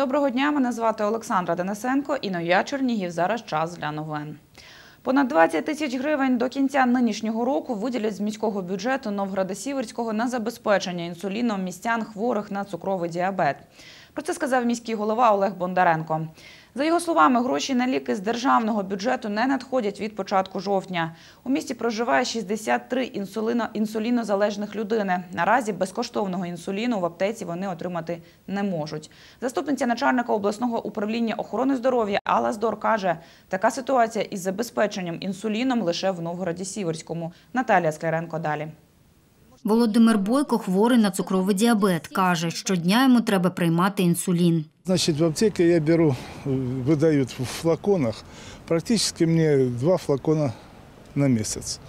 Доброго дня, мене звати Олександра Денисенко і я Чернігів. Зараз час для новин. Понад 20 тисяч гривень до кінця нинішнього року виділять з міського бюджету Новгорода Сіверського на забезпечення інсуліном містян хворих на цукровий діабет. Про це сказав міський голова Олег Бондаренко. За його словами, гроші на ліки з державного бюджету не надходять від початку жовтня. У місті проживає 63 інсуліно, інсулінозалежних людини. Наразі безкоштовного інсуліну в аптеці вони отримати не можуть. Заступниця начальника обласного управління охорони здоров'я Алла Здор каже, така ситуація із забезпеченням інсуліном лише в Новгороді Сіверському. Наталія Скляренко далі. Володимир Бойко хворий на цукровий діабет. Каже, щодня йому треба приймати інсулін. Значит, в аптеке я беру, э, выдают в флаконах, практически мне два флакона на месяц.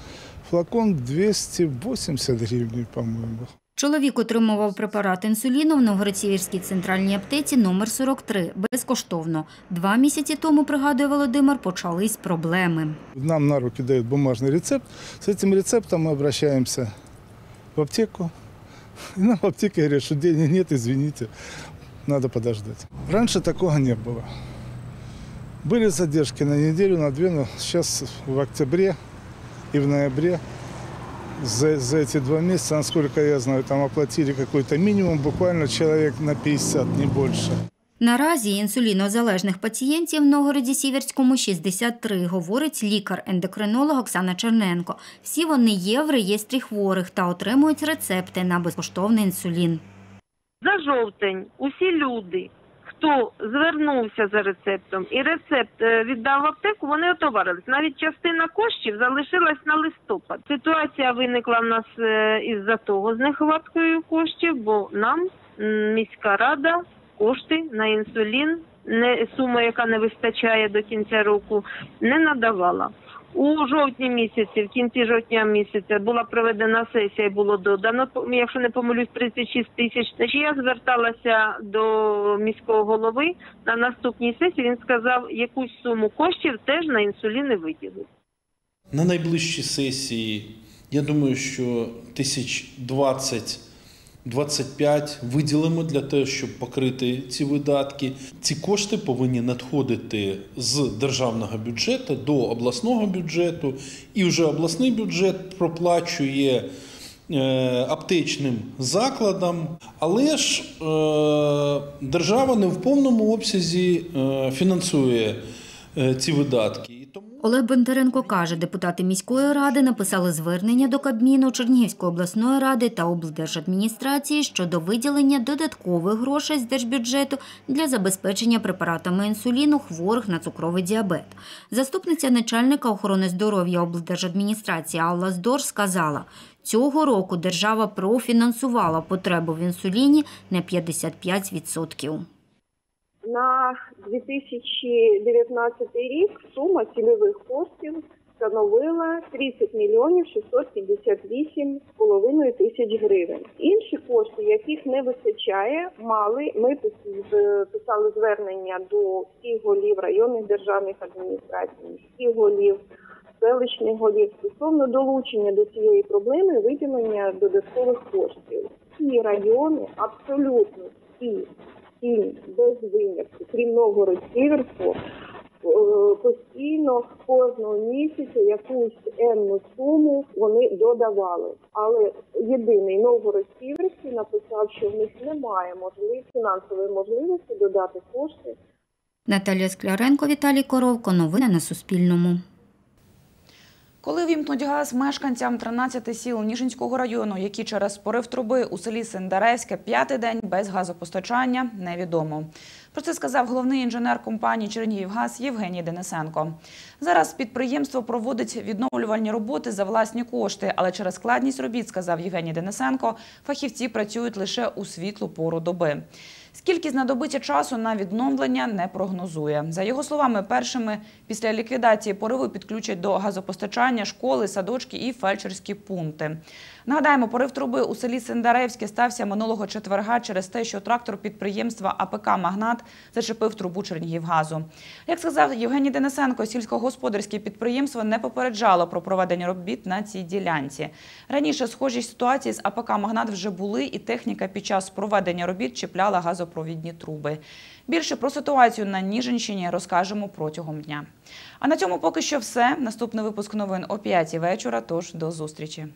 Флакон 280 гривен, по-моему. Чоловік отримував препарат інсуліну в Новгород-Сіверській центральній аптеці номер 43 безкоштовно. Два місяці тому, пригадує Володимир, почались проблеми. Нам на руки дают бумажный рецепт. С этим рецептом мы обращаемся в аптеку. И нам в аптеке говорят, что денег нет, извините, надо подождать. Раньше такого не было. Были задержки на неделю, на две, но сейчас в октябре и в ноябре за, за эти два месяца, насколько я знаю, там оплатили какой-то минимум, буквально человек на 50, не больше. Наразі інсулінозалежних пацієнтів в Новгороді Сіверському 63, говорить лікар-ендокринолог Оксана Черненко. Всі вони є в реєстрі хворих та отримують рецепти на безкоштовний інсулін. Жовтень усі люди, хто звернувся за рецептом і рецепт е, віддав в аптеку, вони отоварились. Навіть частина коштів залишилась на листопад. Ситуація виникла в нас е, із-за того з нехваткою коштів, бо нам міська рада кошти на інсулін, не сума, яка не вистачає до кінця року, не надавала. У жовтні місяці, в кінці жовтня місяця була проведена сесія, було додано, якщо не помилюсь, 36 тисяч. Значить, я зверталася до міського голови на наступній сесії. Він сказав, якусь суму коштів теж на інсуліни виділить. На найближчій сесії, я думаю, що тисяч 20-25 виділимо для того, щоб покрити ці видатки. Ці кошти повинні надходити з державного бюджету до обласного бюджету, і вже обласний бюджет проплачує е, аптечним закладам, але ж е, держава не в повному обсязі е, фінансує ці видатки. Олег Бондаренко каже, депутати міської ради написали звернення до Кабміну Чернігівської обласної ради та облдержадміністрації щодо виділення додаткових грошей з держбюджету для забезпечення препаратами інсуліну хворих на цукровий діабет. Заступниця начальника охорони здоров'я облдержадміністрації Алла Здор сказала, цього року держава профінансувала потребу в інсуліні на 55%. На 2019 рік сума цільових коштів становила 30 мільйонів 658,5 тисяч гривень. Інші кошти, яких не вистачає, мали ми пис- писали звернення до всіх голів районних державних адміністрацій, міських голів, селищних голів стосовно долучення до цієї проблеми виділення додаткових коштів. Всі райони абсолютно всі всі без винятку, крім новгород сіверського постійно кожного місяця якусь енну суму вони додавали. Але єдиний новгород сіверський написав, що в них немає можливості фінансової можливості додати кошти Наталія Скляренко, Віталій Коровко. Новини на Суспільному. Коли вімкнуть газ мешканцям 13 сіл Ніжинського району, які через порив труби у селі Синдаревське п'ятий день без газопостачання, невідомо. Про це сказав головний інженер компанії «Чернігівгаз» Євгеній Денисенко. Зараз підприємство проводить відновлювальні роботи за власні кошти, але через складність робіт, сказав Євгеній Денисенко, фахівці працюють лише у світлу пору доби. Скільки знадобиться часу на відновлення, не прогнозує. За його словами, першими після ліквідації пориву підключать до газопостачання школи, садочки і фельдшерські пункти. Нагадаємо, порив труби у селі Синдаревське стався минулого четверга через те, що трактор підприємства АПК «Магнат» зачепив трубу Чернігівгазу. Як сказав Євгеній Денисенко, сільськогосподарське підприємство не попереджало про проведення робіт на цій ділянці. Раніше схожі ситуації з АПК «Магнат» вже були, і техніка під час проведення робіт чіпляла газопостачання газопровідні труби. Більше про ситуацію на Ніжинщині розкажемо протягом дня. А на цьому поки що все. Наступний випуск новин о 5 вечора. Тож до зустрічі.